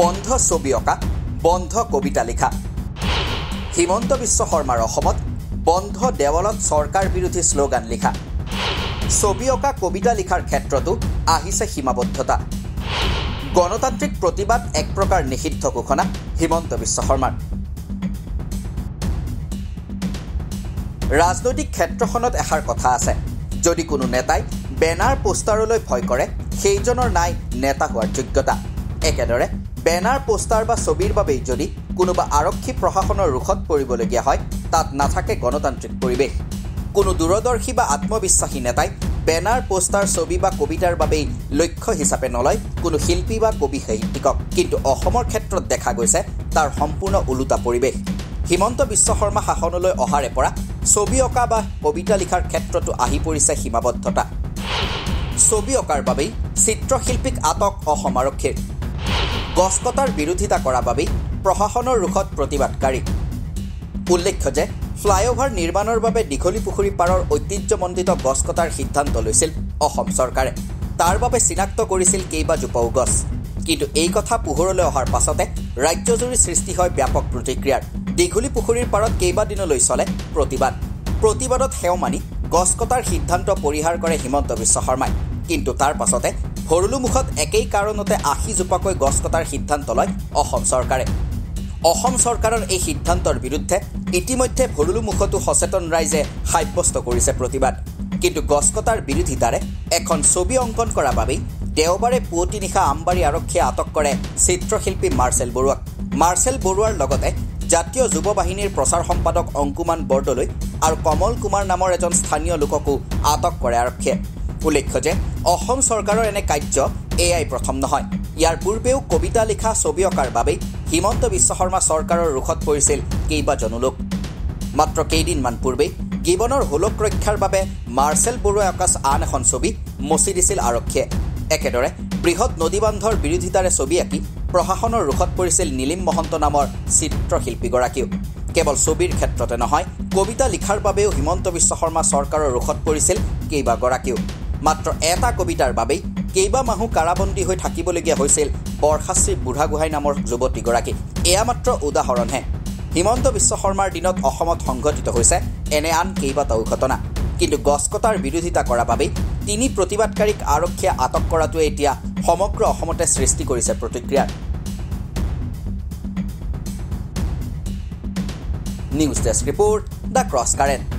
বন্ধ ছবি অঁকা বন্ধ কবিতা লিখা। হিমন্ত বিশ্ব শৰ্মাৰ অসমত বন্ধ দেৱালত চৰকাৰ বিৰোধী শ্লোগান লিখা। ছবি অঁকা কবিতা লিখাৰ ক্ষেত্ৰতো আহিছে সীমাবদ্ধতা। গণতান্ত্ৰিক প্ৰতিবাদ এক প্ৰকাৰ নিষিদ্ধ ঘোষণা হিমন্ত বিশ্ব শৰ্মাৰ। ৰাজনৈতিক ক্ষেত্ৰখনত এষাৰ কথা আছে। যদি কোনো নেতাই বেনাৰ পোষ্টাৰলৈ ভয় কৰে সেইজনৰ নাই নেতা হোৱাৰ যোগ্যতা। একেদৰে বেনাৰ পোষ্টাৰ বা ছবিৰ বাবেই যদি কোনোবা আৰক্ষী প্ৰশাসনৰ ৰোষত পৰিবলগীয়া হয় তাত নাথাকে গণতান্ত্ৰিক পৰিৱেশ। কোনো দূৰদৰ্শী বা আত্মবিশ্বাসী নেতাই বেনাৰ পোষ্টাৰ ছবি বা কবিতাৰ বাবেই লক্ষ্য হিচাপে নলয় কোনো শিল্পী বা কবি সাহিত্যিকক কিন্তু অসমৰ ক্ষেত্ৰত দেখা গৈছে তাৰ সম্পূৰ্ণ ওলোটা পৰিৱেশ। হিমন্ত বিশ্ব শৰ্মা শাসনলৈ অহাৰে পৰা ছবি অঁকা বা কবিতা লিখাৰ ক্ষেত্ৰতো আহি পৰিছে সীমাবদ্ধতা। ছবি অঁকাৰ বাবেই চিত্ৰশিল্পীক আটক অসম আৰক্ষীৰ। গছ কটাৰ বিৰোধিতা কৰাৰ বাবেই প্ৰশাসনৰ ৰোষত প্ৰতিবাদকাৰী। উল্লেখ্য যে ফ্লাইঅভাৰ নিৰ্মাণৰ বাবে দীঘলী পুখুৰী পাৰৰ ঐতিহ্যমণ্ডিত গছ কটাৰ সিদ্ধান্ত লৈছিল অসম চৰকাৰে। তাৰ বাবে চিনাক্ত কৰিছিল কেইবাজোপাও গছ। কিন্তু এই কথা পোহৰলৈ অহাৰ পাছতে ৰাজ্যজুৰি সৃষ্টি হয় ব্যাপক প্ৰতিক্ৰিয়াৰ। দীঘলী পুখুৰীৰ পাৰত কেইবাদিনলৈ চলে প্ৰতিবাদ। প্ৰতিবাদত সেও মানি গছ কটাৰ সিদ্ধান্ত পৰিহাৰ কৰে হিমন্ত বিশ্ব শৰ্মাই। কিন্তু তাৰ পাছতে ভৰলুমুখত একেই কাৰণতে আশীজোপাকৈ গছ কটাৰ সিদ্ধান্ত লয় অসম চৰকাৰে। অসম চৰকাৰৰ এই সিদ্ধান্তৰ বিৰুদ্ধে ইতিমধ্যে ভৰলুমুখতো সচেতন ৰাইজে সাব্যস্ত কৰিছে প্ৰতিবাদ। কিন্তু গছ কটাৰ বিৰোধিতাৰে এখন ছবি অংকন কৰাৰ বাবেই দেওবাৰে পুৱতি নিশা আমবাৰী আৰক্ষীয়ে আটক কৰে চিত্ৰশিল্পী মাৰ্চেল বৰুৱাক। মাৰ্চেল বৰুৱাৰ লগতে জাতীয় যুৱ বাহিনীৰ প্ৰচাৰ সম্পাদক অংকুমান বৰদলৈ আৰু কমল কুমাৰ নামৰ এজন স্থানীয় লোককো আটক কৰে আৰক্ষীয়ে। উল্লেখ্য যে অসম চৰকাৰৰ এনে কাৰ্য এয়াই প্ৰথম নহয়। ইয়াৰ পূৰ্বেও কবিতা লিখা ছবি অঁকাৰ বাবেই হিমন্ত বিশ্ব শৰ্মা চৰকাৰৰ ৰোষত পৰিছিল কেইবাজনো লোক। মাত্ৰ কেইদিনমান পূৰ্বেই গিবনৰ হোলক ৰক্ষাৰ বাবে মাৰ্চেল বৰুৱাই অঁকা আন এখন ছবি মচি দিছিল আৰক্ষীয়ে। একেদৰে বৃহৎ নদীবান্ধৰ বিৰোধিতাৰে ছবি আঁকি প্ৰশাসনৰ ৰোষত পৰিছিল নীলিম মহন্ত নামৰ চিত্ৰশিল্পীগৰাকীও। কেৱল ছবিৰ ক্ষেত্ৰতে নহয় কবিতা লিখাৰ বাবেও হিমন্ত বিশ্ব শৰ্মা চৰকাৰৰ ৰোষত পৰিছিল কেইবাগৰাকীও। মাত্ৰ এটা কবিতাৰ বাবেই কেইবা মাহো কাৰাবন্দী হৈ থাকিবলগীয়া হৈছিল বৰ্ষাশ্ৰী বুঢ়াগোহাঁই নামৰ যুৱতীগৰাকী। এয়া মাত্ৰ উদাহৰণহে। হিমন্ত বিশ্ব শৰ্মাৰ দিনত অসমত সংঘটিত হৈছে এনে আন কেইবাটাও ঘটনা। কিন্তু গছ কটাৰ বিৰোধিতা কৰাৰ বাবেই তিনি প্ৰতিবাদকাৰীক আৰক্ষীয়ে আটক কৰাটোৱে এতিয়া সমগ্ৰ অসমতে সৃষ্টি কৰিছে প্ৰতিক্ৰিয়াৰ news desk report the cross current.